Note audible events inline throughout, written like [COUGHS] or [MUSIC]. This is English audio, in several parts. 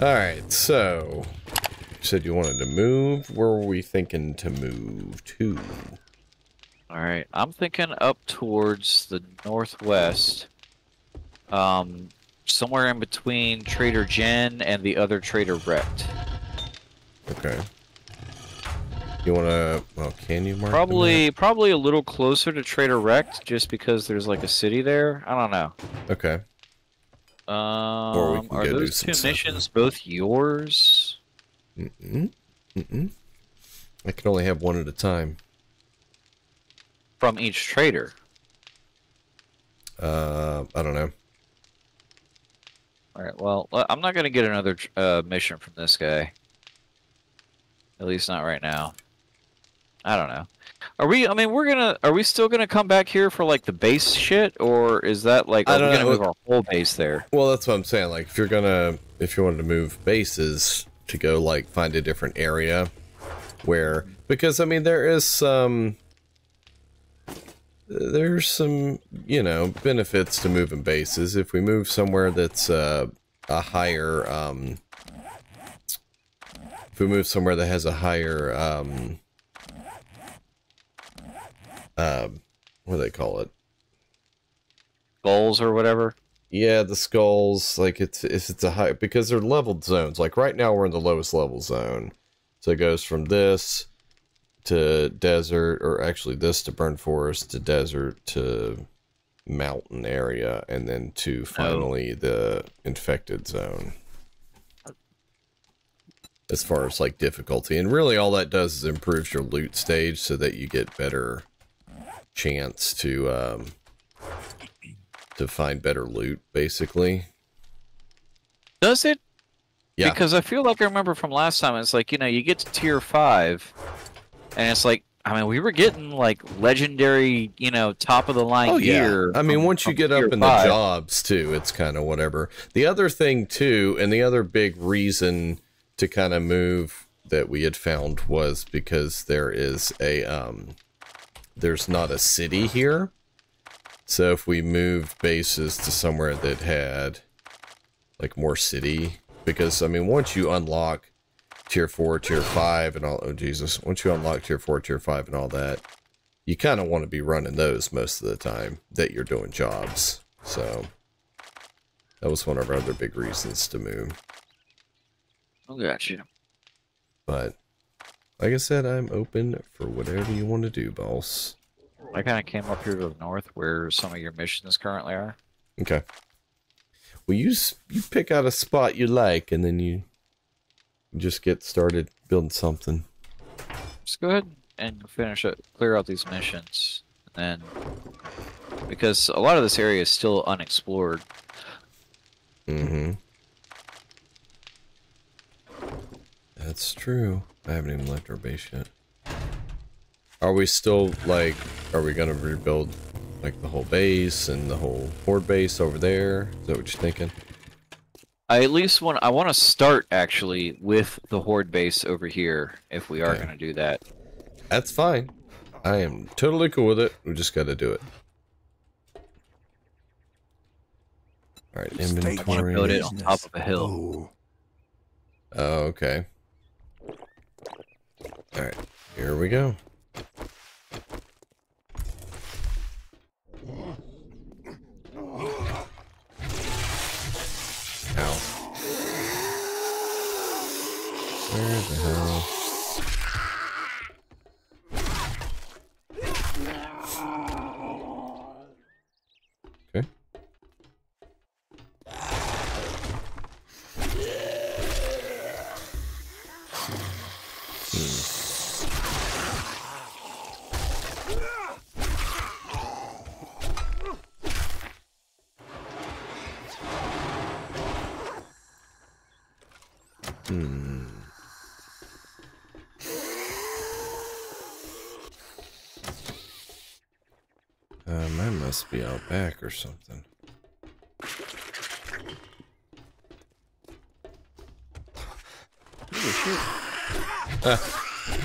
Alright, so... You said you wanted to move. Where were we thinking to move to? Alright, I'm thinking up towards the northwest. Um, somewhere in between Trader Jen and the other Trader Rekt. Okay. You wanna... Well, can you mark Probably, probably a little closer to Trader Rekt, just because there's like a city there. I don't know. Okay. Um, are those some two stuff. missions both yours? Mm-mm. Mm-mm. I can only have one at a time. From each trader. Uh, I don't know. Alright, well, I'm not gonna get another uh, mission from this guy. At least not right now. I don't know. Are we, I mean, we're gonna, are we still gonna come back here for, like, the base shit? Or is that, like, I don't gonna know. move our whole base there? Well, that's what I'm saying. Like, if you're gonna, if you wanted to move bases to go, like, find a different area where, because I mean, there is some, there's some, you know, benefits to moving bases. If we move somewhere that's uh, a higher, um, if we move somewhere that has a higher, um, um, what do they call it? Goals or whatever? Yeah, the skulls, like it's it's it's a high because they're leveled zones. Like right now we're in the lowest level zone. So it goes from this to desert or actually this to burn forest to desert to mountain area and then to finally the infected zone. As far as like difficulty. And really all that does is improves your loot stage so that you get better chance to um to find better loot, basically. Does it? Yeah. Because I feel like I remember from last time, it's like, you know, you get to tier 5, and it's like, I mean, we were getting, like, legendary, you know, top of the line gear. Yeah. I mean, from- once you get up in the jobs too, it's kind of whatever. The other thing too, and the other big reason to kind of move that we had found was because there is a um there's not a city here. So if we moved bases to somewhere that had like more city because I mean once you unlock tier 4, tier 5 and all oh Jesus, once you unlock tier 4, tier 5 and all that, you kind of want to be running those most of the time that you're doing jobs. So that was one of our other big reasons to move. Oh, you. But like I said, I'm open for whatever you want to do, boss. I kind of came up here to the north where some of your missions currently are. Okay. Well, you you pick out a spot you like, and then you just get started building something. Just go ahead and finish it, clear out these missions, and then because a lot of this area is still unexplored. Mm-hmm. That's true. I haven't even left our base yet. Are we still like? Are we gonna rebuild like the whole base and the whole horde base over there? Is that what you're thinking? I at least want I want to start actually with the horde base over here if we are Okay. going to do that. That's fine. I am totally cool with it. We just got to do it. All right, State inventory. build it on top of a hill. Oh, Oh, okay. All right, here we go. Ow. Where the hell? Out back or something.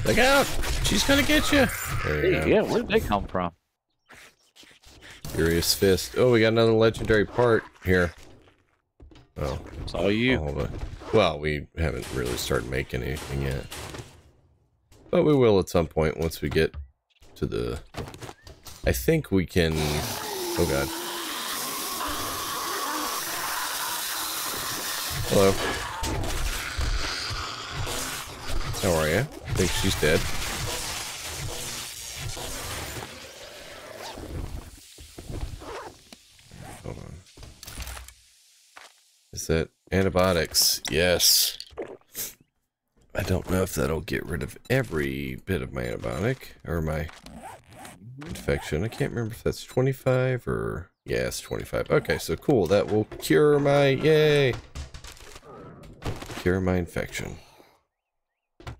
Look out! She's gonna get you! There you Hey, go. yeah, where did they come from? Furious Fist. Oh, we got another legendary part here. Oh, It's all you. Oh, hold on. Well, we haven't really started making anything yet. But we will at some point once we get to the... I think we can... Oh god. Hello. How are you? I think she's dead. Hold on. Is that antibiotics? Yes. I don't know if that'll get rid of every bit of my antibiotic or my infection. I can't remember if that's 25 or... Yeah, it's 25. Okay, so cool. That will cure my... Yay! Cure my infection. I'm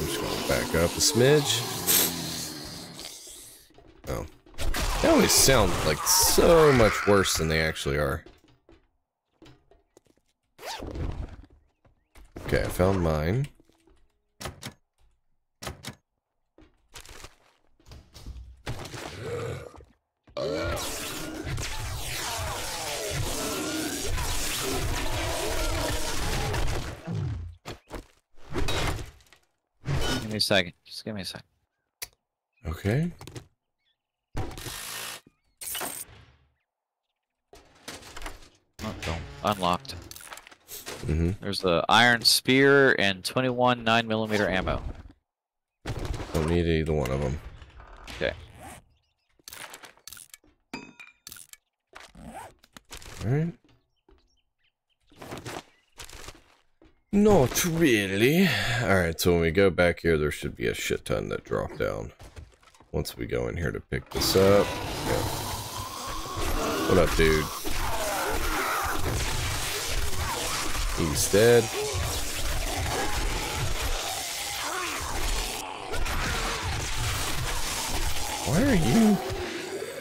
just gonna back up a smidge. Oh. They always sound like so much worse than they actually are. Okay, I found mine. Give me a second. Just give me a second. Okay. Oh, don't. Unlocked. Mm-hmm. There's the iron spear and 21 9 millimeter ammo. Don't need either one of them. Okay. Alright. Not really. Alright, so when we go back here, there should be a shit ton that drop down. Once we go in here to pick this up. Yeah. What up, dude? He's dead. Why are you...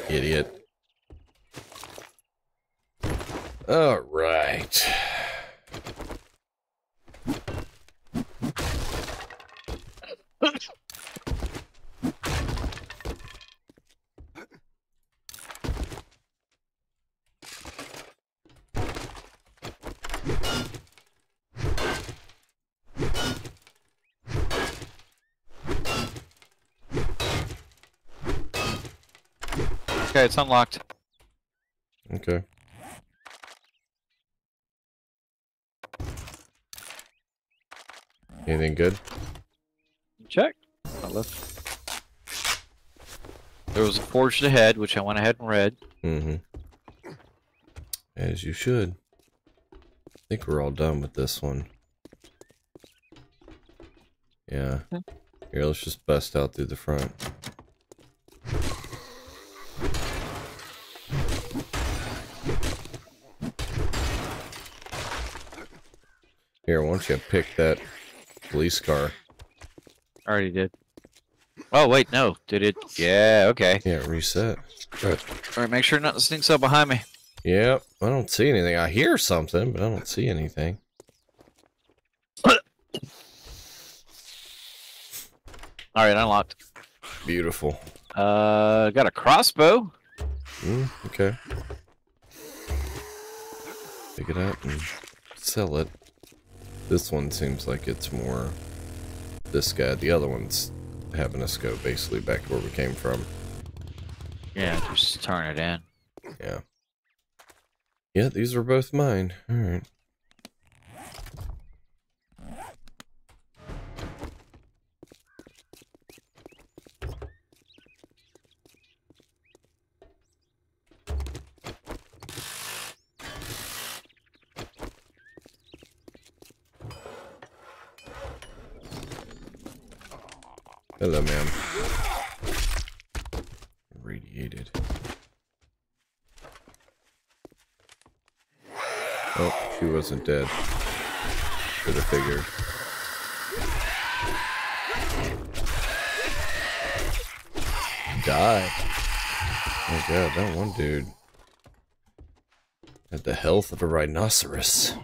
Idiot. Alright. Okay, it's unlocked. Okay. Anything good? Check. I left. There was a forged ahead, which I went ahead and read. Mm-hmm. As you should. I think we're all done with this one. Yeah. Here, let's just bust out through the front. Here, why don't you pick that police car? Already did. Oh wait, no. Did it? Yeah. Okay. Yeah, reset. Good. All right. Make sure nothing stinks up behind me. Yep, I don't see anything. I hear something, but I don't see anything. All right, unlocked. Beautiful. Uh, got a crossbow. Mm, okay. Pick it up and sell it. This one seems like it's more this guy. The other one's having us go basically back to where we came from. Yeah, just turn it in. Yeah. Yeah, these are both mine. Alright. Hello, ma'am. Radiated. Oh, she wasn't dead. Should have figured. Die. Oh god, that one dude had the health of a rhinoceros.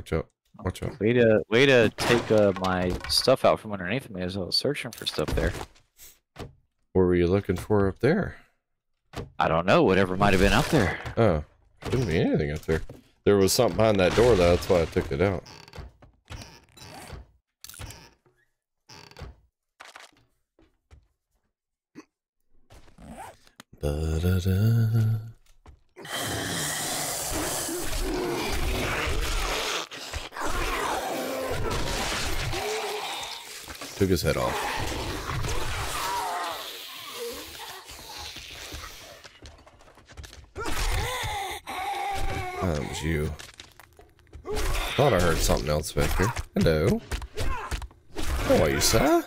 Watch out. Watch out. Way to way to take uh, my stuff out from underneath me as I was searching for stuff there. What were you looking for up there? I don't know, whatever might have been up there. Oh, couldn't be anything up there. There was something behind that door, though. That's why I took it out. Ba-da-da. Took his head off. That was you. Thought I heard something else back here. Hello. How are you, sir?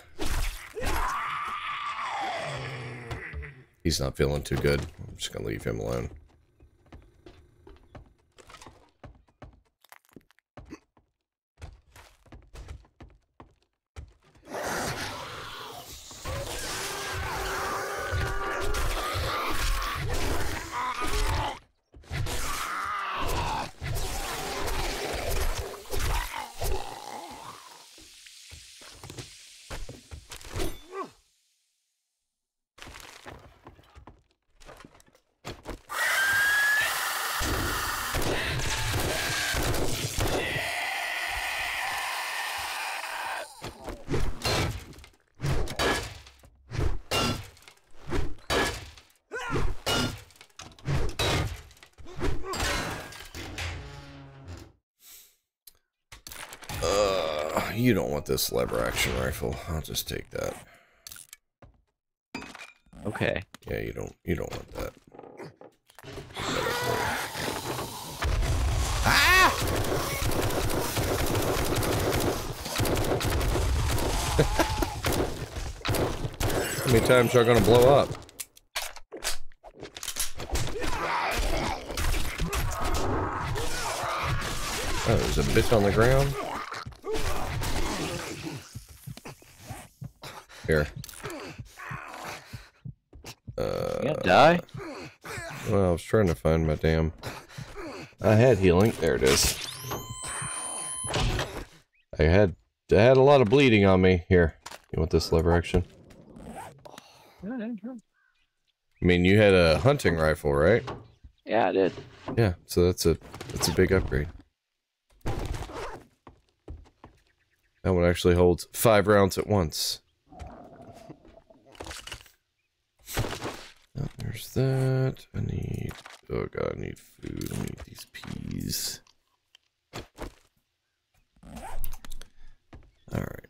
He's not feeling too good. I'm just gonna leave him alone. Want this lever action rifle. I'll just take that. Okay. Yeah, you don't. You don't want that. Ah! [LAUGHS] How many times are gonna blow up? Oh, there's a bitch on the ground. Here. Uh, You die? well, I was trying to find my damn. I had healing. There it is. I had I had a lot of bleeding on me. Here, you want this lever action? I mean, you had a hunting rifle, right? Yeah, I did. Yeah, so that's a that's a big upgrade. That one actually holds five rounds at once. Oh, there's that. I need. Oh god, I need food. I need these peas. All right.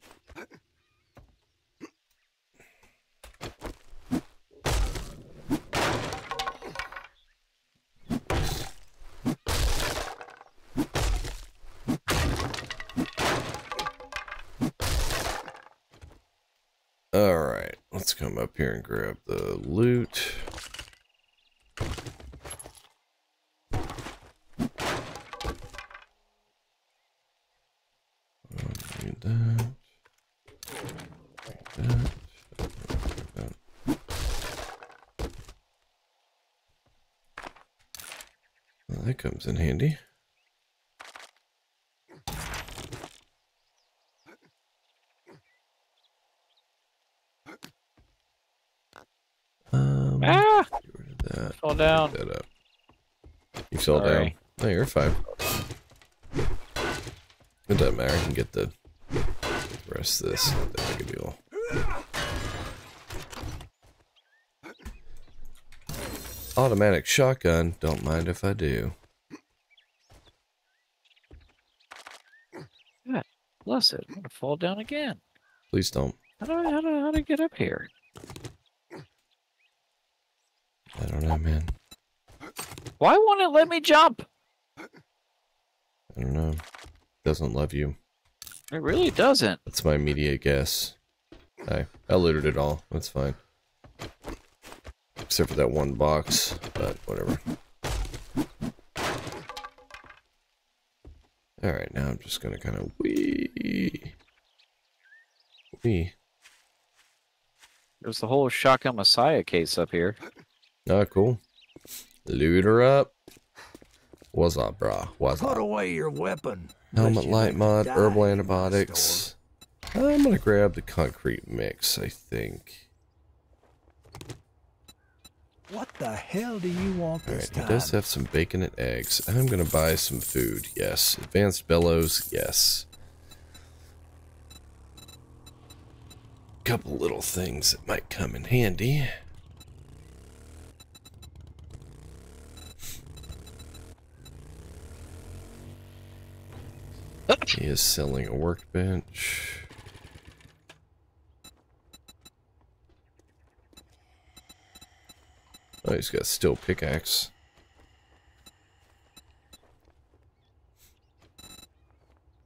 All right, let's come up here and grab the loot. I'll need that. Need that. That. Well, that comes in handy. Um, Ah! get rid of that. Fall down. That up. You fell down. No, you're fine. It doesn't matter. I can get the rest of this. Not that big a deal. Automatic shotgun. Don't mind if I do. God bless it. I'm gonna fall down again. Please don't. How do I how do, how do I get up here? I don't know, man. Why won't it let me jump? I don't know. Doesn't love you. It really doesn't. That's my immediate guess. I I looted it all. That's fine. Except for that one box, but whatever. Alright, now I'm just gonna kind of wee. Wee. There's the whole Shotgun Messiah case up here. Oh, cool. Loot her up. What's up, brah? What's Put up? away your weapon. Helmet you light mod, herbal antibiotics. I'm gonna grab the concrete mix, I think. What the hell do you want this Alright, he does have some bacon and eggs. I'm gonna buy some food, yes. Advanced bellows, yes. Couple little things that might come in handy. He is selling a workbench. Oh, he's got steel pickaxe.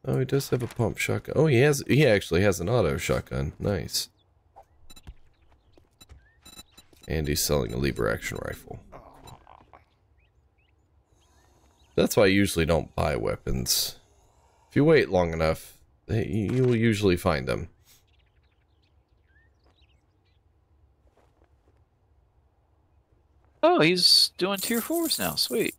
Oh, he does have a pump shotgun. Oh, he has. He actually has an auto shotgun. Nice. And he's selling a lever action rifle. That's why I usually don't buy weapons. If you wait long enough, you will usually find them. Oh, he's doing tier fours now. Sweet.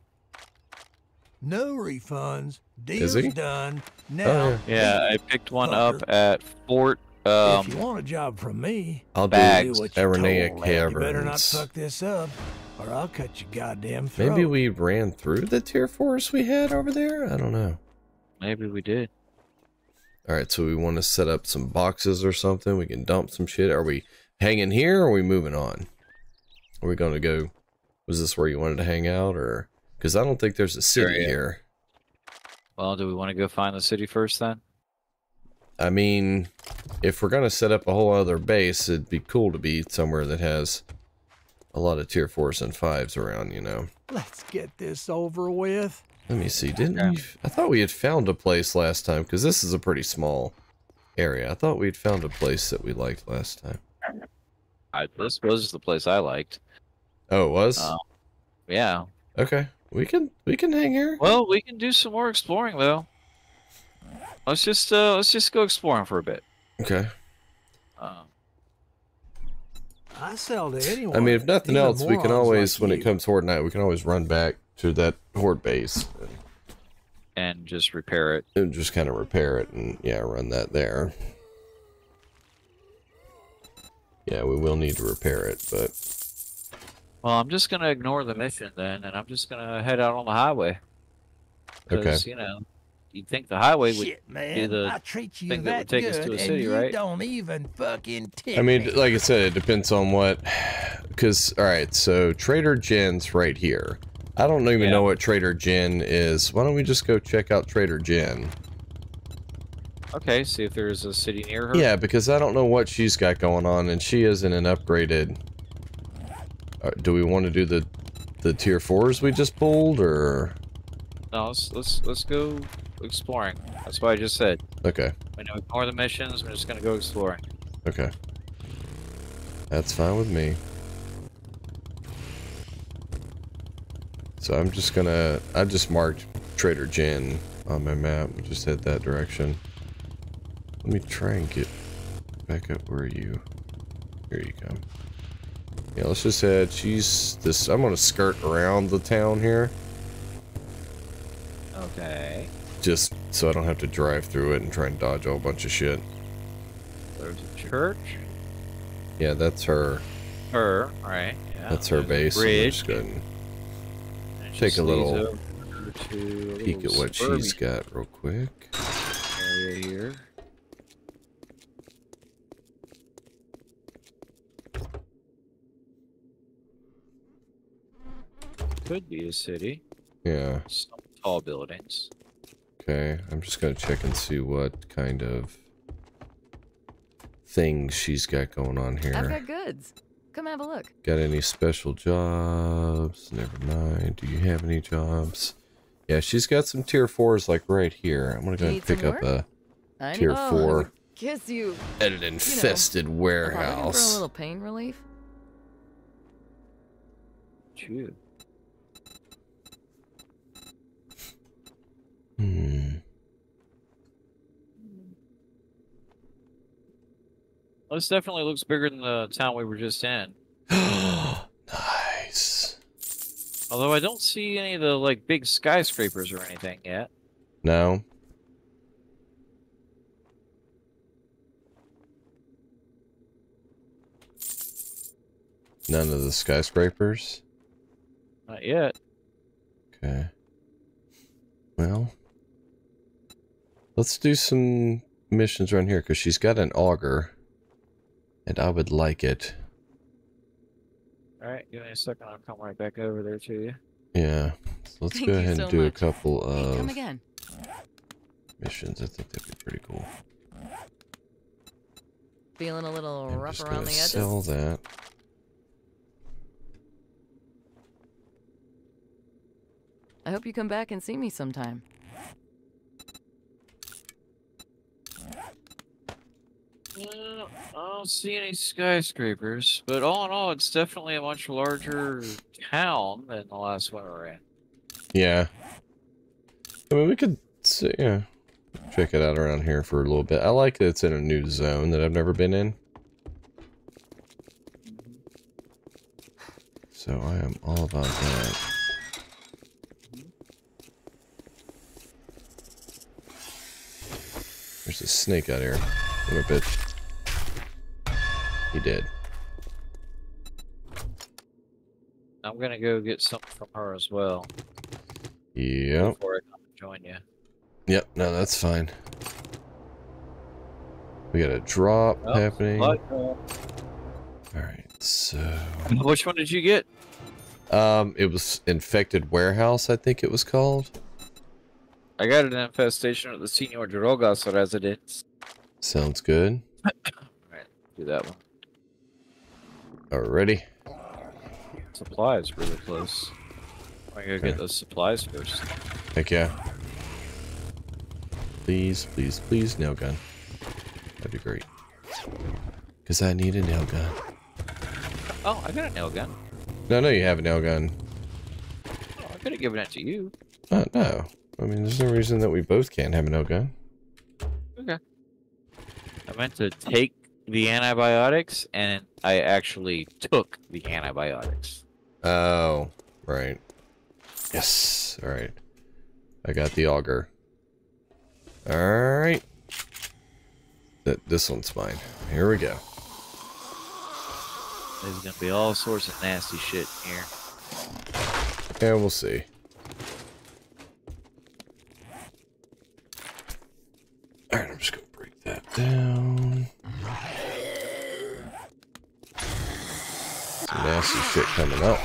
No refunds. Is Deal's he? done. Oh, Now, Yeah, I picked one up at Fort. if you Um, want a job from me, I'll Bags. do do what you're told, Aranea lad. You better not Caverns. fuck this up, or I'll cut your goddamn throat. Maybe we ran through the tier fours we had over there? I don't know. maybe we did. Alright, so we want to set up some boxes or something. We can dump some shit. Are we hanging here or are we moving on? Are we going to go... Was this where you wanted to hang out or... Because I don't think there's a city Sure, yeah. here. Well, do we want to go find the city first then? I mean, if we're going to set up a whole other base, it'd be cool to be somewhere that has a lot of tier 4s and 5s around, you know. Let's get this over with. Let me see. Didn't Okay. we? I thought we had found a place last time because this is a pretty small area. I thought we'd found a place that we liked last time. I, this was the place I liked. Oh, it was. Uh, Yeah. okay, we can we can hang here. Well, we can do some more exploring though. Let's just uh, let's just go exploring for a bit. Okay. Um, I sell to anyone. I mean, if nothing even else, we can always, like when you. it comes horde night, we can always run back to that horde base and just repair it. and just kind of repair it and yeah, run that there. Yeah, we will need to repair it, but Well, I'm just gonna ignore the mission then, and I'm just gonna head out on the highway. Okay. Because you know, you'd think the highway would. Shit, man. the I treat you thing that, that would take us good, to a and city, you right? don't even fucking tip I mean, me. like I said, it depends on what. Because, all right, so Trader Jen's right here. I don't even Yeah. know what Trader Jen is. Why don't we just go check out Trader Jen? Okay, see if there's a city near her. Yeah, because I don't know what she's got going on, and she isn't an upgraded. Uh, do we want to do the the tier fours we just pulled, or No, let's let's let's go exploring. That's what I just said. okay, We know ignore the missions. We're just gonna go exploring. okay, that's fine with me. So I'm just gonna. I just marked Trader Jen on my map. Just head that direction. Let me try and get back up. Where are you? Here you come. Yeah, let's just head. She's this. I'm gonna skirt around the town here, Okay. just so I don't have to drive through it and try and dodge a whole bunch of shit. There's a church. Yeah, that's her. Her, right? Yeah. That's her there's base. so Bridge. just go ahead and and it take a little to a peek at what she's got real quick. area here. Could be a city. Yeah. Some tall buildings. Okay. I'm just gonna check and see what kind of things she's got going on here. I've got goods. Come have a look. Got any special jobs? Never mind. Do you have any jobs? Yeah, she's got some tier fours like right here. I'm gonna go and pick up work? a I Tier know, I four. Kiss you. at an infested If I'm looking for a little pain relief. Chew. this definitely looks bigger than the town we were just in. [GASPS] nice. Although I don't see any of the like big skyscrapers or anything yet. No. None of the skyscrapers? Not yet. Okay. Well, let's do some missions around here because she's got an auger and I would like it. All right, give me a second. I'll come right back over there to you. Yeah. So let's Thank go ahead so and do much. a couple Hey, come of again. missions. I think that'd be pretty cool. Feeling a little I'm rough around the edges. sell that. I hope you come back and see me sometime. Uh, I don't see any skyscrapers, but all in all, it's definitely a much larger town than the last one we were in. Yeah. I mean, we could, see, yeah, check it out around here for a little bit. I like that it's in a new zone that I've never been in. So I am all about that. There's a snake out here. Come a bitch. He did. I'm gonna go get something from her as well Yep. before I come join you. Yep. No, that's fine. We got a drop Oh, happening. Uh, All right. So, which one did you get? um, it was infected warehouse. I think it was called. I got an infestation at the Senor Drogas residence. Sounds good. [COUGHS] Alright, do that one. Alrighty. Supplies really close. I gotta Okay. get those supplies first. Heck yeah. Please, please, please, nail gun. That'd be great. Cause I need a nail gun. Oh, I got a nail gun. No, no, you have a nail gun. Oh, I could have given it to you. Oh no. I mean, there's no reason that we both can't have a nail gun. Okay. I meant to take the antibiotics, and I actually took the antibiotics. Oh, right. Yes. All right. I got the auger. All right. Th- this one's mine. Here we go. There's gonna be all sorts of nasty shit in here. Yeah, we'll see. All right, I'm just gonna break that down. Some nasty shit coming up.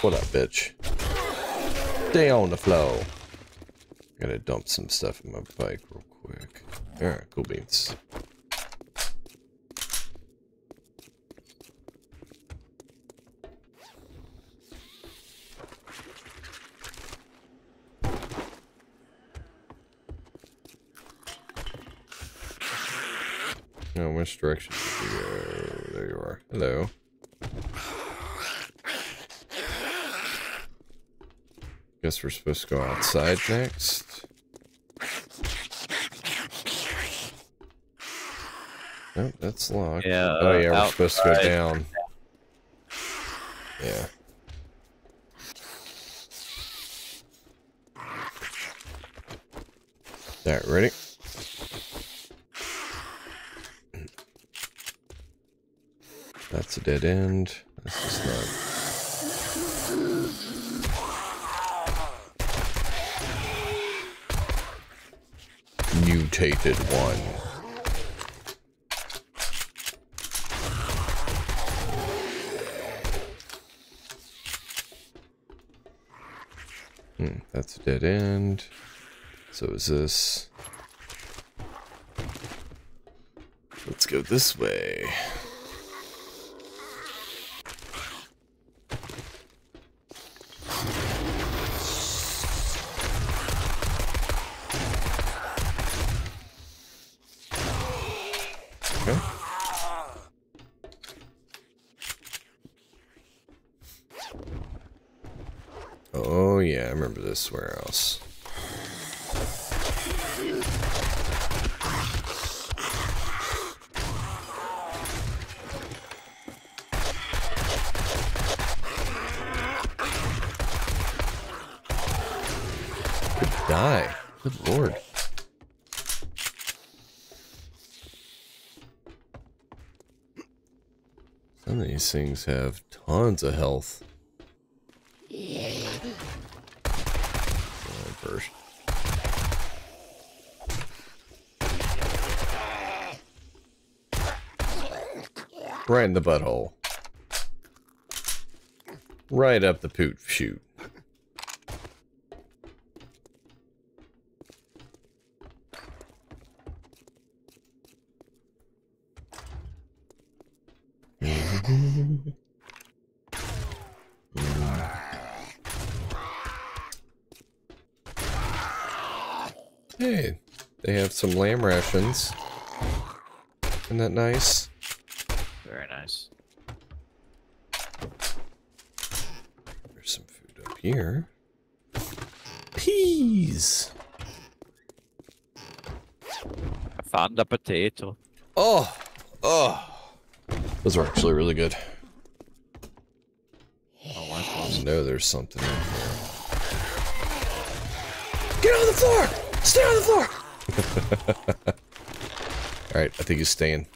What up, bitch? Stay on the flow. Gotta dump some stuff in my bike real quick. Alright, cool beans. Oh, which direction did you go? There you are. Hello. Guess we're supposed to go outside next. Oh, that's locked. Yeah, Oh uh, yeah, we're supposed to go down. Yeah. Alright, ready? That's a dead end. This is not. Mutated one. Hmm, that's a dead end. So is this. Let's go this way. Okay. Oh yeah, I this warehouse. Could die. Good lord. Some of these things have tons of health. Oh, burst. Right in the butthole. Right up the poot shoot. Hey, they have some lamb rations. Isn't that nice? Very nice. There's some food up here. Peas! I found a potato. Oh! Oh! Those are actually really good. Oh, I know there's something in here. Get on the floor! Stay on the floor! [LAUGHS] Alright, I think he's staying.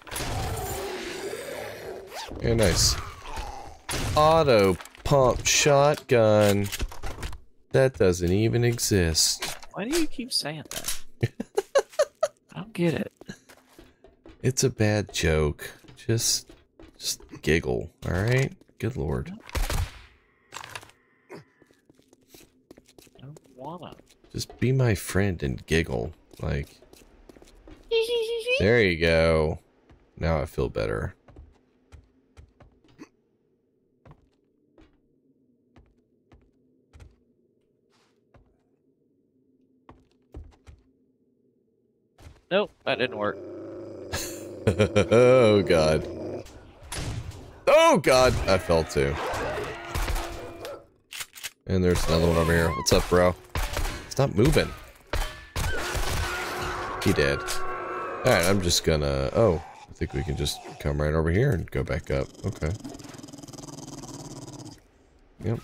Yeah, nice. Auto pump shotgun. That doesn't even exist. Why do you keep saying that? [LAUGHS] I don't get it. It's a bad joke. Just, just giggle, alright? Good lord. I don't wanna. Just be my friend and giggle. Like, there you go. Now I feel better. Nope, that didn't work. [LAUGHS] oh god. Oh god, I fell too. And there's another one over here. What's up, bro? Stop moving. He did. Alright, I'm just gonna... Oh, I think we can just come right over here and go back up. Okay. Yep.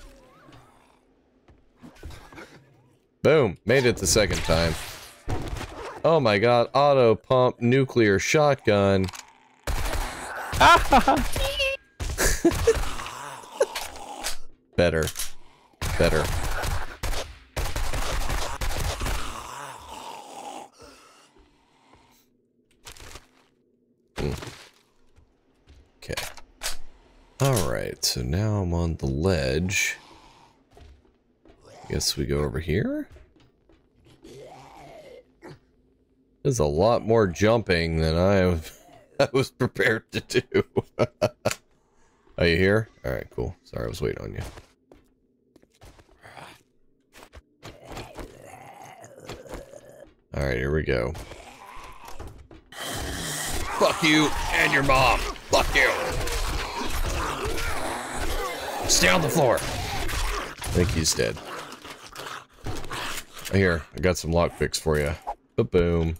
Boom! Made it the second time. Oh my god, auto pump nuclear shotgun. [LAUGHS] Better. Better. Hmm. Okay. Alright, so now I'm on the ledge. I Guess we go over here? There's a lot more jumping than I, have, [LAUGHS] I was prepared to do. [LAUGHS] Are you here? Alright, cool. Sorry, I was waiting on you. Alright, here we go. Fuck you and your mom. Fuck you. Stay on the floor. I think he's dead. Here, I got some lockpicks for you. Ba-boom.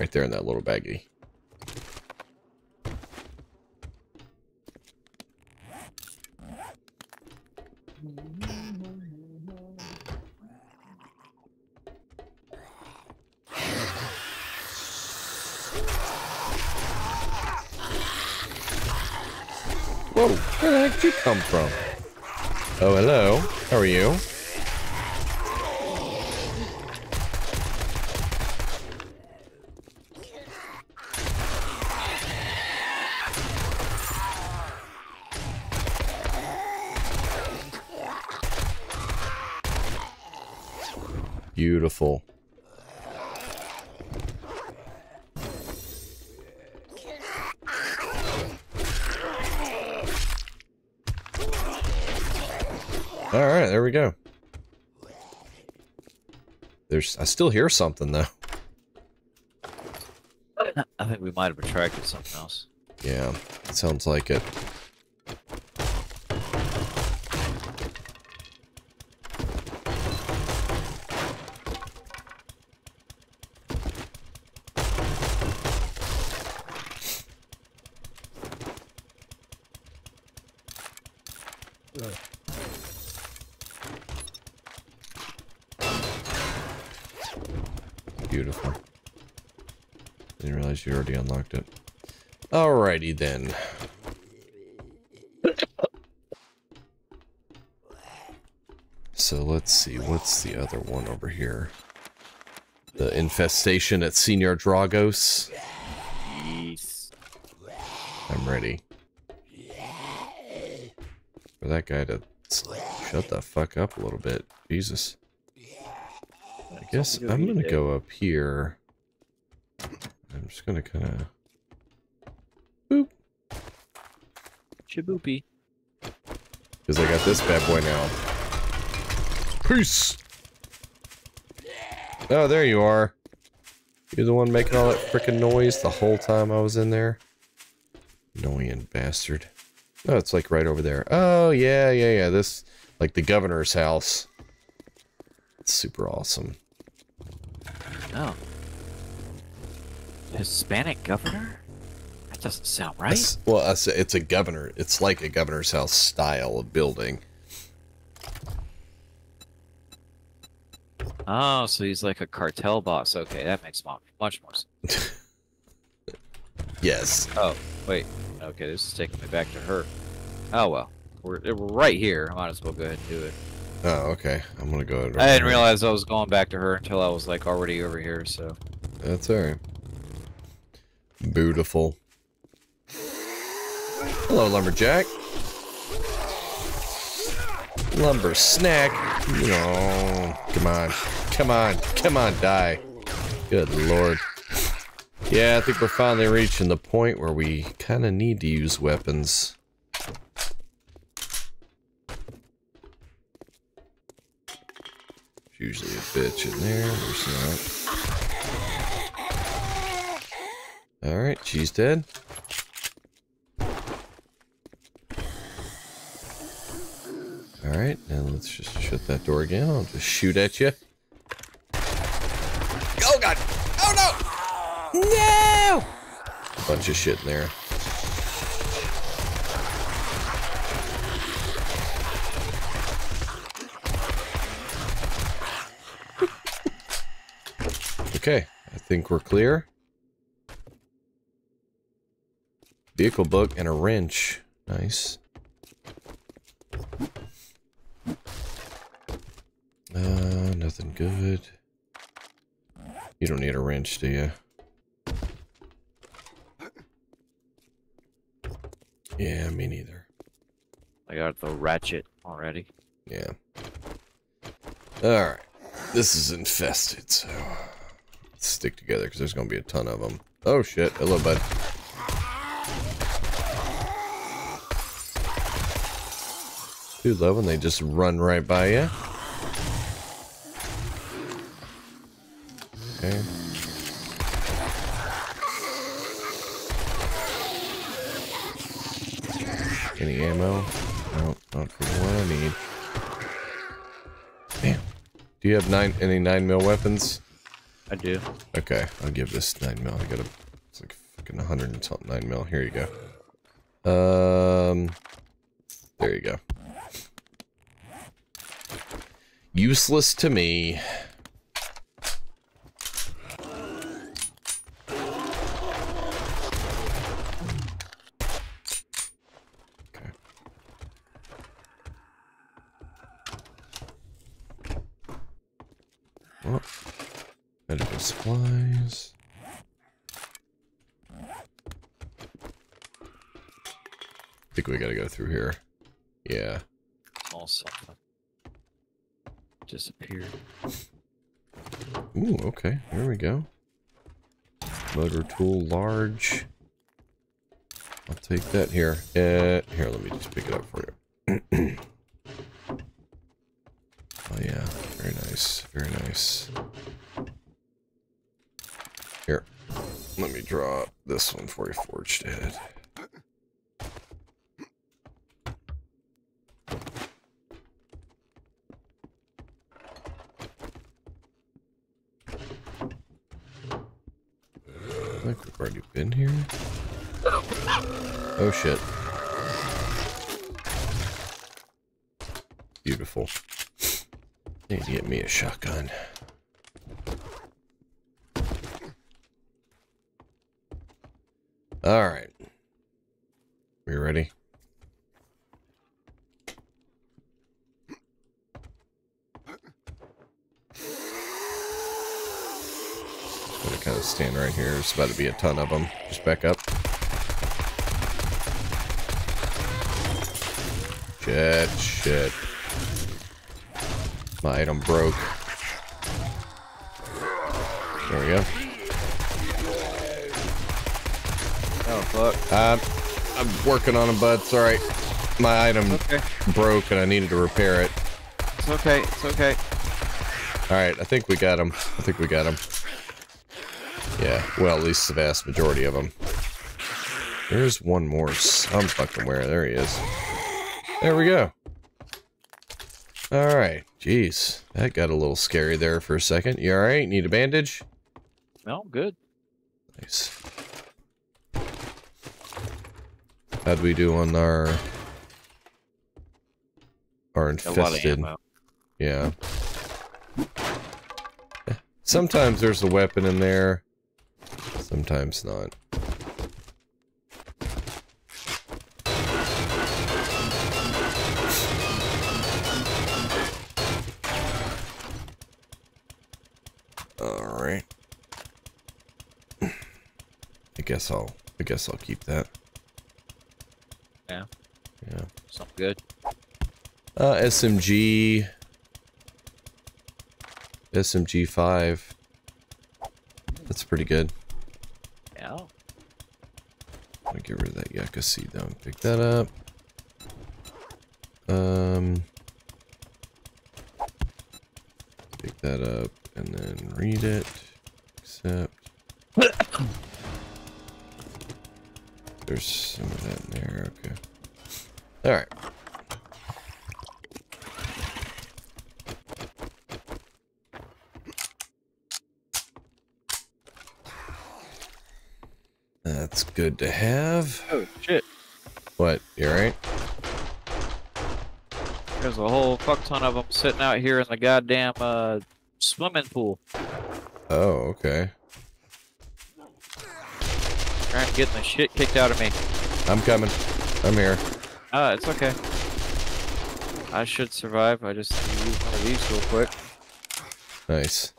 Right there in that little baggie. Whoa, where the heck did you come from? Oh, hello. How are you? Beautiful. All right, there we go. There's, I still hear something though. [LAUGHS] I think we might have attracted something else. Yeah, it sounds like it. already unlocked it. Alrighty then. So let's see, what's the other one over here? The infestation at Senior Dragos. I'm ready. For that guy to shut the fuck up a little bit. Jesus. I guess I'm gonna go up here. I'm just gonna kind of. Boop. Chiboopy. Because I got this bad boy now. Peace! Oh, there you are. You're the one making all that freaking noise the whole time I was in there. Annoying bastard. Oh, it's like right over there. Oh, yeah, yeah, yeah. This, like the governor's house. It's super awesome. Oh. Hispanic governor? That doesn't sound right. It's- well, it's a governor. It's like a governor's house style of building. Oh, so he's like a cartel boss. Okay, that makes much more sense. [LAUGHS] Yes. Oh, wait. Okay, this is taking me back to her. Oh well, we're we're right here. I might as well go ahead and do it. Oh, okay. I'm gonna go. over I didn't realize I was going back to her until I was like already over here. So That's alright. Beautiful. Hello, lumberjack. Lumber snack. No, come on, come on, come on, die. Good lord. Yeah, I think we're finally reaching the point where we kind of need to use weapons. Usually a bitch in there. There's not. Alright, she's dead. Alright, now let's just shut that door again. I'll just shoot at you. Oh god! Oh no! No! A bunch of shit in there. [LAUGHS] Okay, I think we're clear. Vehicle book and a wrench. Nice. Uh, nothing good. You don't need a wrench, do you? Yeah, me neither. I got the ratchet already. Yeah. Alright. This is infested, so... Let's stick together, because there's going to be a ton of them. Oh, shit. Hello, bud. Dude, love when they just run right by you. Okay. Any ammo? No, not for one I need. Damn. Do you have nine any nine mil weapons? I do. Okay, I'll give this nine mil. I got a it's like fucking hundred and something nine mil. Here you go. Um, there you go. Useless to me. Supplies. I think we gotta go through here. Yeah. Something. Disappeared. Ooh, okay. There we go. Motor tool large. I'll take that here. Uh, here, let me just pick it up for you. [CLEARS THROAT] oh yeah, very nice, very nice. Here, let me draw this one for you, forged head. Oh shit. Beautiful. Need to get me a shotgun. Alright. We ready? I'm gonna kind of stand right here. There's about to be a ton of them. Just back up. Shit, shit. My item broke. There we go. Oh fuck. Um, I'm working on them, bud. It's alright. My item Okay. broke and I needed to repair it. It's okay. It's okay. Alright, I think we got him. I think we got him. Yeah, well, at least the vast majority of them. There's one more. Some fucking where. There he is. There we go. Alright, jeez. That got a little scary there for a second. You alright? Need a bandage? No, good. Nice. How'd we do on our... Our A lot of infested... Yeah. Sometimes there's a weapon in there. Sometimes not. Guess I'll I guess I'll keep that. Yeah. Yeah. Something good. Uh, SMG. SMG 5. That's pretty good. Yeah. I'll get rid of that Yucca seed though and pick that up. Um. Pick that up and then read it. Accept. [COUGHS] There's some of that in there. Okay. Alright. That's good to have. Oh shit. What? You alright? There's a whole fuck ton of them sitting out here in the goddamn uh, swimming pool, Oh, okay. Trying to get the shit kicked out of me. I'm coming. I'm here. Uh, it's okay. I should survive. I just need use one of these real quick. Nice.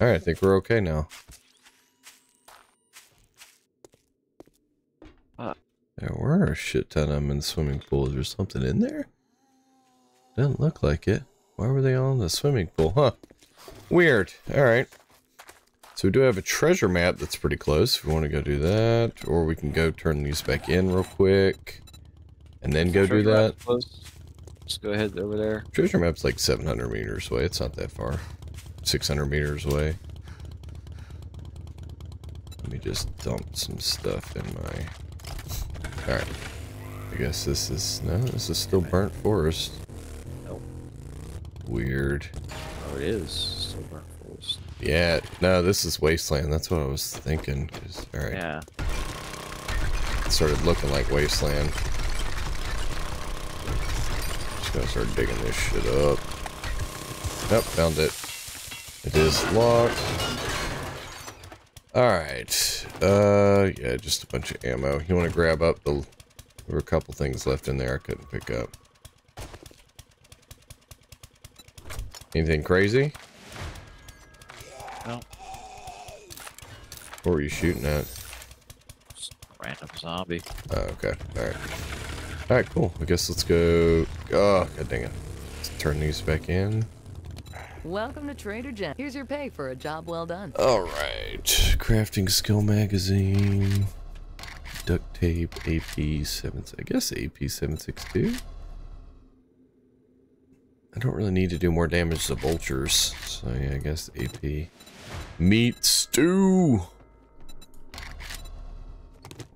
Alright, I think we're okay now. Uh. There were a shit ton of them in the swimming pool. Is there something in there? Doesn't look like it. Why were they all in the swimming pool? Huh. Weird. Alright. So we do have a treasure map that's pretty close. If we want to go do that. Or we can go turn these back in real quick. And then go do Treasure that. map's close. Just go ahead over there. Treasure map's like 700 meters away. It's not that far. 600 meters away. Let me just dump some stuff in my... Alright. I guess this is... No, this is still burnt forest. Nope. Weird. Oh, it is. Still burnt forest. Yeah, no, this is wasteland. That's what I was thinking. 'cause- Alright, Yeah. it started looking like wasteland. Just gonna start digging this shit up. Nope, found it. It is locked. Alright. Uh, yeah, just a bunch of ammo. You want to grab up the... There were a couple things left in there I couldn't pick up. Anything crazy? What were you shooting at? Just a random zombie. Oh, okay. Alright. Alright, cool. I guess let's go... Oh, god dang it. Let's turn these back in. Welcome to Trader Jen. Here's your pay for a job well done. Alright. Crafting skill magazine. Duct tape. AP 7... I guess AP 762? I don't really need to do more damage to vultures. So yeah, I guess AP. Meat stew!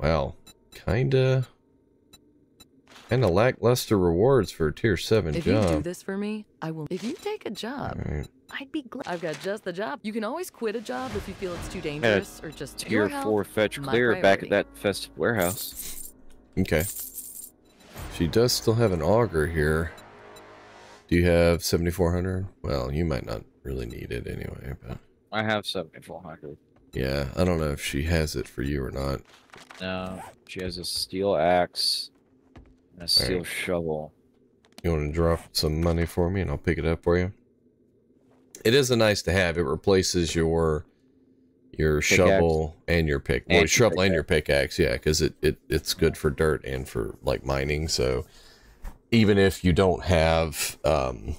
Well, kinda... Kinda lackluster rewards for a tier 7 If you do this for me, I will. If you take a job, Alright. I'd be glad. I've got just the job. You can always quit a job if you feel it's too dangerous or just Tier your health, 4 fetch clear back at that festive warehouse. Okay. She does still have an auger here. Do you have 7400? Well, you might not really need it anyway, but I have 7400. Yeah, I don't know if she has it for you or not. No, she has a steel axe and a steel Alright. shovel. You want to drop some money for me and I'll pick it up for you? It is a nice to have. It replaces your your Pickaxe. shovel and your pick. Well, And shovel and your pickaxe, yeah, because it, it it's good for dirt and for like mining. So even if you don't have um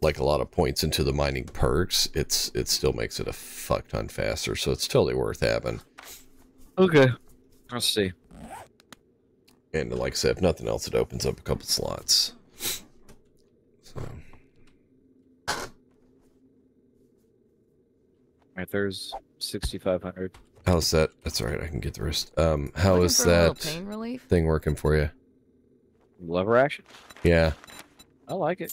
like a lot of points into the mining perks, it's it still makes it a fuck ton faster. So it's totally worth having. Okay. Let's see. And like I said, if nothing else, it opens up a couple slots. So Right there's 6,500. how's that? That's all right. I can get the rest. Um, how Looking is for a little that pain relief? thing working for you? Lever action. Yeah. I like it.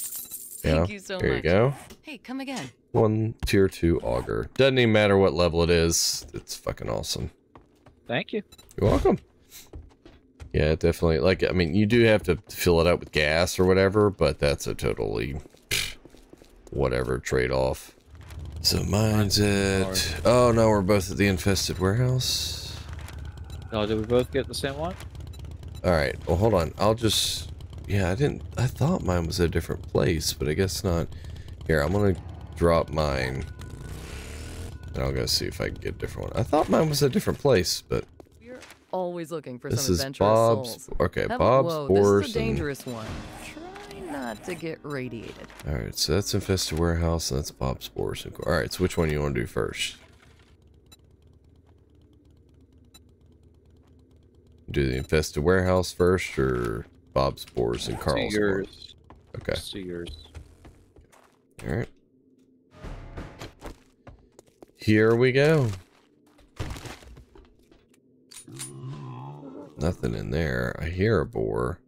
Yeah. You so There you go. Hey, come again. One tier two auger. Doesn't even matter what level it is. It's fucking awesome. Thank you. You're welcome. Yeah, definitely. Like, I mean, you do have to fill it up with gas or whatever, but that's a totally whatever trade off. So mine's at. Oh no, we're both at the infested warehouse. Oh, did we both get the same one? All right. Well, hold on. I'll just. Yeah, I didn't. I thought mine was a different place, but I guess not. Here, I'm gonna drop mine, and I'll go see if I can get a different one. I thought mine was a different place, but We're always looking for this some is adventurous Bob's. souls. Okay, Have- Bob's Whoa, Boars. this is a and- dangerous one. Try not to get radiated. All right, so that's infested warehouse, and that's Bob's Boars. All right, so which one you want to do first? Do the infested warehouse first, or Bob's Boars and Carl's? Boars? yours. Okay. See yours. All right. Here we go. Nothing in there. I hear a boar.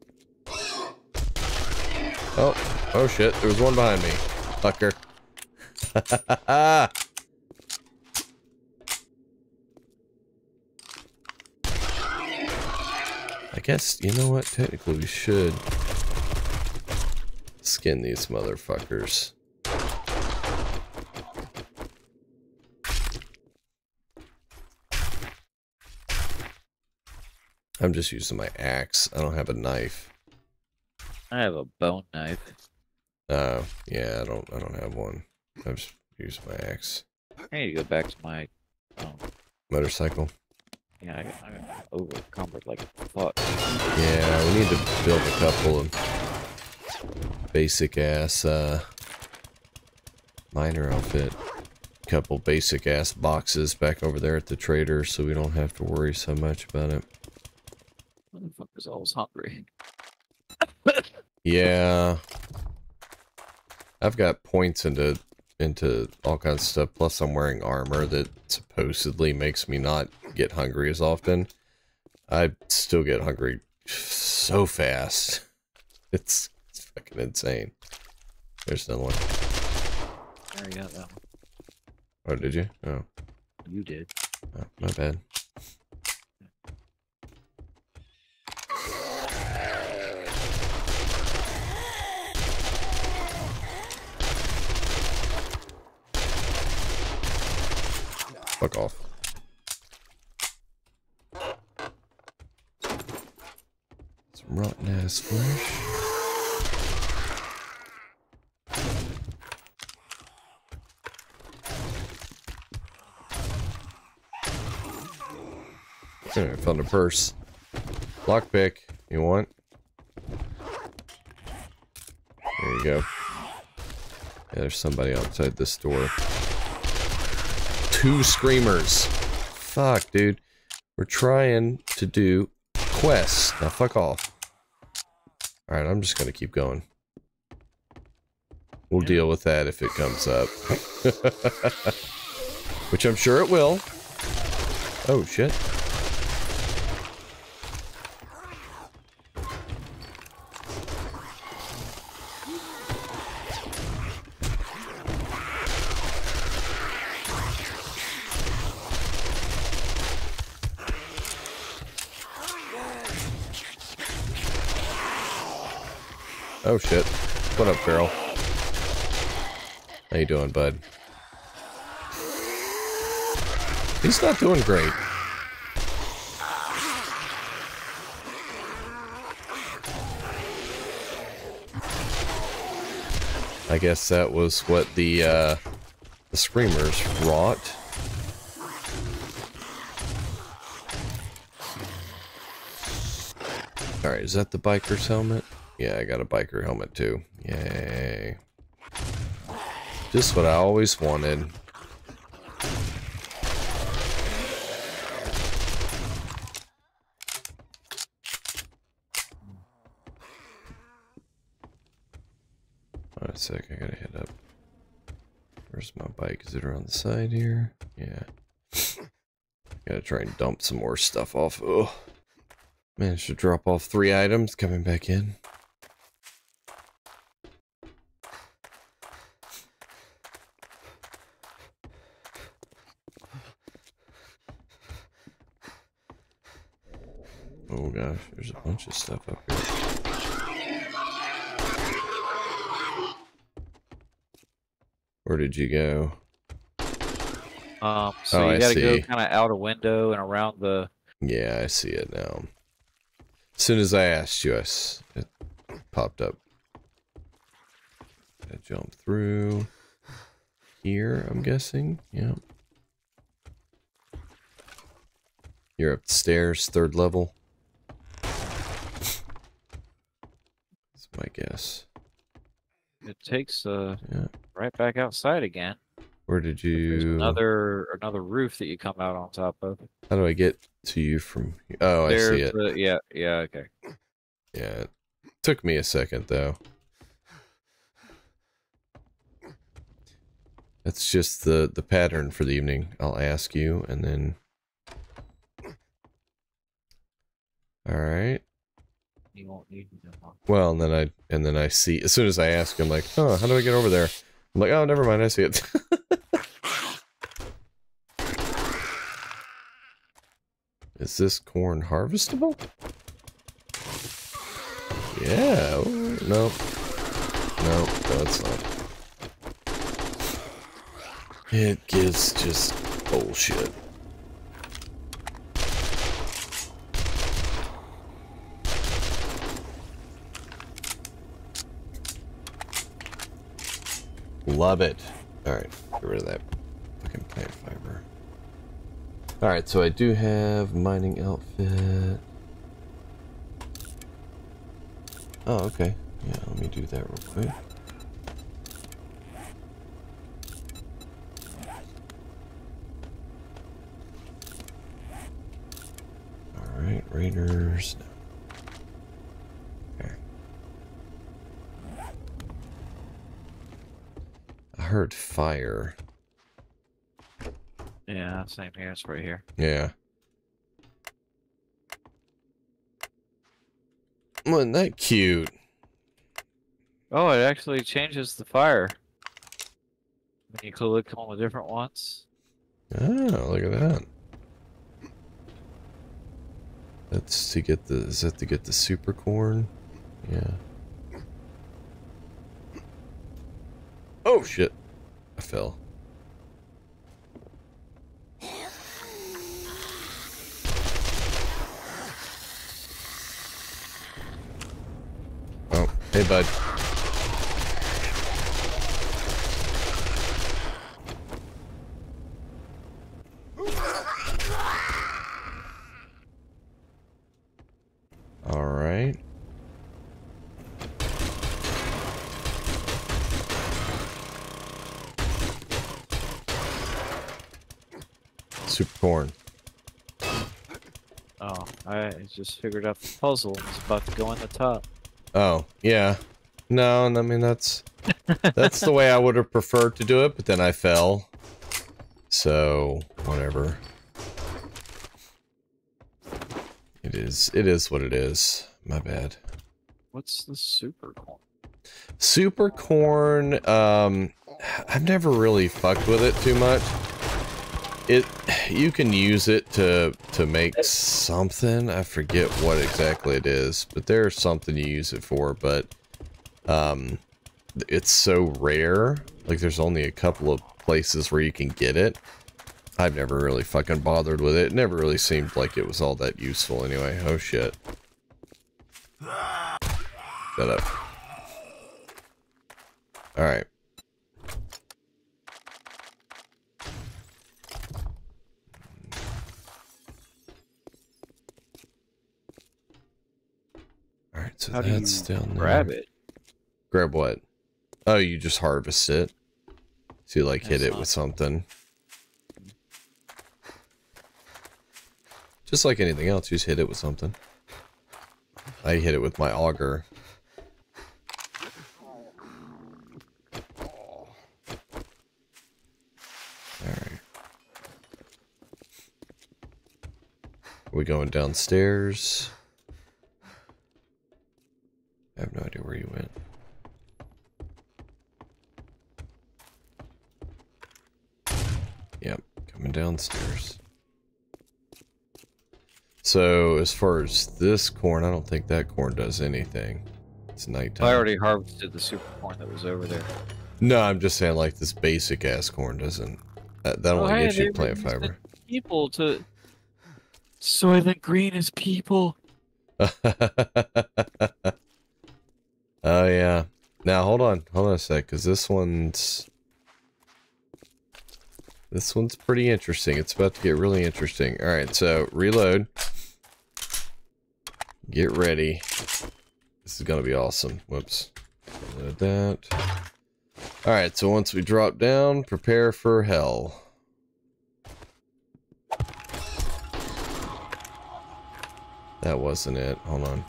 Oh, oh shit! There was one behind me, fucker. [LAUGHS] I guess you know what? Technically, we should skin these motherfuckers. I'm just using my axe. I don't have a knife. I have a bone knife. Uh, yeah, I don't. I don't have one. I just use my axe. I need to go back to my. Um, Motorcycle. Yeah, I got, I got over encumbered like fuck. Yeah, we need to build a couple of basic ass uh miner outfit. Couple basic ass boxes back over there at the trader so we don't have to worry so much about it. Motherfucker's always hungry. Yeah. I've got points into into all kinds of stuff. Plus, I'm wearing armor that supposedly makes me not get hungry as often. I still get hungry so fast. [LAUGHS] It's, it's fucking insane. There's another one. I already got that one. Oh, did you? Oh, You did. oh my bad. Fuck off. Rotten ass flesh. I found a purse. Lockpick. You want? There you go. Yeah, there's somebody outside this door. Two screamers. Fuck, dude. We're trying to do quests. Now fuck off. Alright, I'm just gonna keep going. We'll deal with that if it comes up. [LAUGHS] Which I'm sure it will. Oh shit. What up, girl? How you doing, bud? He's not doing great. I guess that was what the, uh, the Screamers wrought. Alright, is that the biker's helmet? Yeah, I got a biker helmet too. Yay. Just what I always wanted. Wait a sec, I gotta head up. Where's my bike? Is it around the side here? Yeah. gotta try and dump some more stuff off. Oh. Managed to drop off three items coming back in. Oh gosh, there's a bunch of stuff up here. Where did you go? Um, so Oh, you got to go kind of out a window and around the. Yeah, I see it now. As soon as I asked you, I s- it popped up. Gotta jump through here, I'm guessing. Yeah. You're upstairs, third level. My guess. It takes uh Yeah. right back outside again. Where did There's you? another another roof that you come out on top of. How do I get to you from? Oh, I see it. the- yeah, yeah, okay. Yeah, it took me a second though. That's just the the pattern for the evening. I'll ask you, and then. All right. You won't need them. Well, and then I and then I see as soon as I ask, I'm like, oh, how do I get over there? I'm like, oh, never mind, I see it. [LAUGHS] Is this corn harvestable? Yeah. oh, No. No, it's not. It gets just bullshit. Love it. Alright, get rid of that fucking plant fiber. Alright, so I do have mining outfit. Oh, okay. Yeah, let me do that real quick. Alright, raiders. No. Heard fire. Yeah, same here. It's right here. Yeah. Wasn't that cute? Oh, it actually changes the fire. When you click on the different ones. Oh, look at that. That's to get the, is that to get the super corn? Yeah. Oh shit. I fell. Oh, hey bud. All right. Super corn. Oh, I just figured out the puzzle. It's about to go in the top. Oh, yeah. No, and I mean that's that's the way I would have preferred to do it, but then I fell. So, whatever. It is it is what it is. My bad. What's the super corn? Super corn, um I've never really fucked with it too much. It you can use it to to make something. I forget what exactly it is, but there's something you use it for, but um it's so rare. Like there's only a couple of places where you can get it. I've never really fucking bothered with it. It never really seemed like it was all that useful anyway. Oh shit. Shut up. Alright. All right, so How do that's you down there. grab it? Grab what? Oh, you just harvest it. So you like hit it with something. Just like anything else, you just hit it with something. I hit it with my auger. Alright. we going downstairs? Downstairs. So as far as this corn, I don't think that corn does anything. It's nighttime. I already harvested the super corn that was over there. No, I'm just saying like this basic ass corn doesn't. That, that only hey, gets you plant fiber. People to Soylent Green is people. [LAUGHS] oh yeah. Now hold on, hold on a sec, because this one's this one's pretty interesting. It's about to get really interesting. All right, so reload. Get ready. This is gonna be awesome. Whoops. Reload that. All right, so once we drop down, prepare for hell. That wasn't it. Hold on.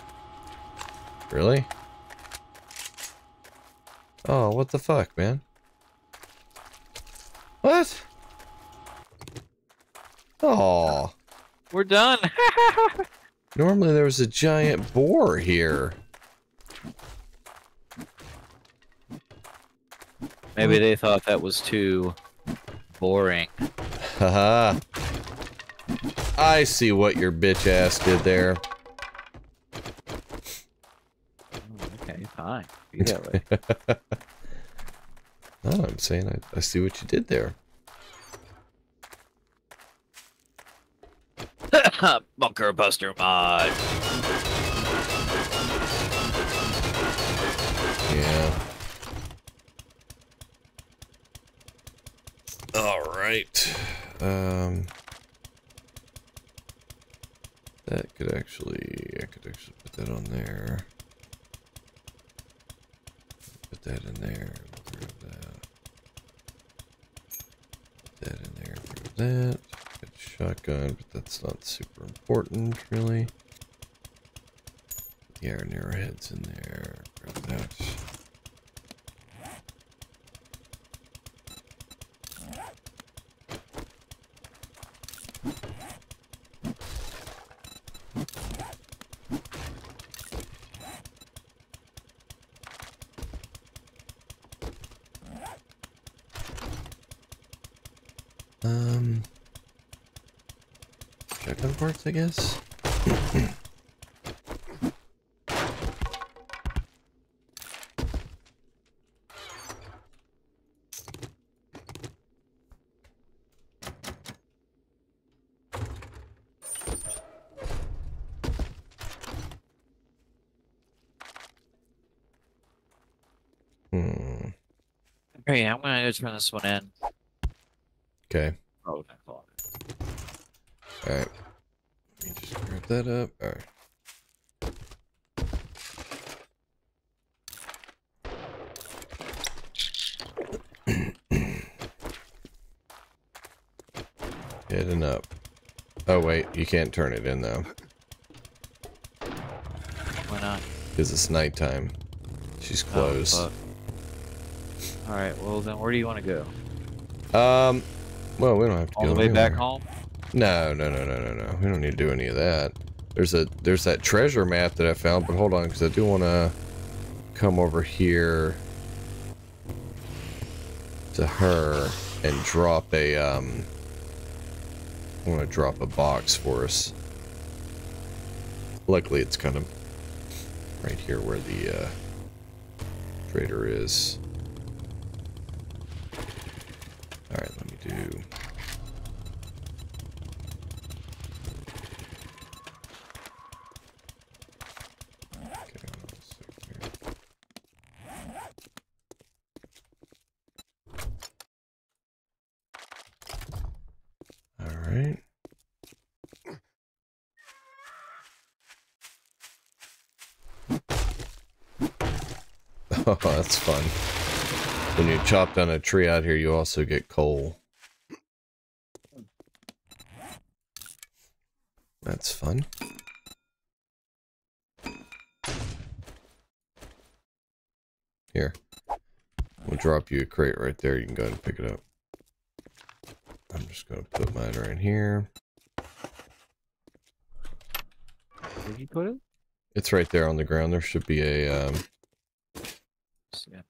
Really? Oh, what the fuck, man? What? Oh, We're done. [LAUGHS] normally there was a giant boar here. Maybe they thought that was too boring. Haha. I see what your bitch ass did there. Oh, okay, fine. Be that way. No, I'm saying I, I see what you did there. [COUGHS] Bunker Buster mod. Yeah. All right. Um, that could actually, I could actually put that on there. Put that in there. Grab that. Put that in there. Grab that. Got shotgun, but that's not super important, really. The iron arrowheads in there. Grab that. Um, shotgun parts, I guess. Hmm. Okay, I'm gonna go turn this one in. Okay. Oh. All right. Let me just grab that up. All right. [CLEARS THROAT] Heading up. Oh wait, you can't turn it in though, Why not? because it's nighttime. She's Oh, closed. fuck. All right. Well, then, where do you want to go? um, well, we don't have to All go the way back home? No, no, no, no, no, no. We don't need to do any of that. There's a there's that treasure map that I found, but hold on, because I do want to come over here to her and drop a um. I want to drop a box for us. Luckily, it's kind of right here where the uh, trader is. All right, let me do. Okay, hold on a sec here. All right. Oh, that's fun. When you chop down a tree out here, you also get coal. That's fun. Here. We'll drop you a crate right there. You can go ahead and pick it up. I'm just going to put mine right here. Did you put it? It's right there on the ground. There should be a um, Yeah.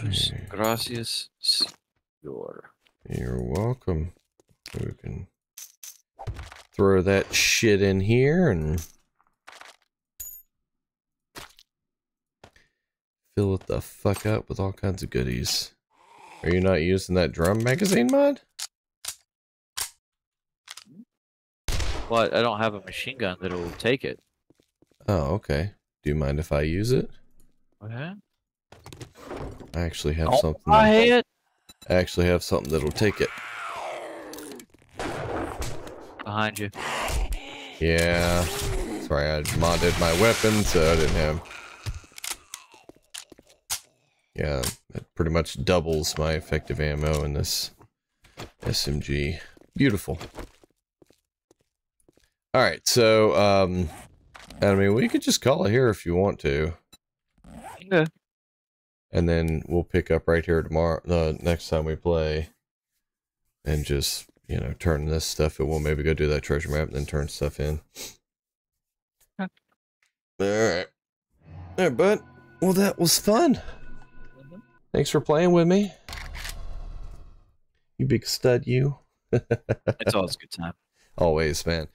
Muchas Okay. gracias, señor. You're welcome. We can throw that shit in here and fill it the fuck up with all kinds of goodies. Are you not using that drum magazine mod? Well, I don't have a machine gun that'll take it. Oh, okay. Do you mind if I use it? Okay. I actually have Oh, something. I that- hate it. I actually have something that'll take it. Behind you. Yeah. Sorry, I modded my weapon, so I didn't have. Yeah, it pretty much doubles my effective ammo in this SMG. Beautiful. Alright, so, um, I mean, we could just call it here if you want to. Okay. And then we'll pick up right here tomorrow, the next time we play. And just, you know, turn this stuff in. We'll maybe go do that treasure map and then turn stuff in. Okay. Alright. Alright, bud. Well, that was fun. Thanks for playing with me. You big stud, you. [LAUGHS] It's always a good time. Always, man.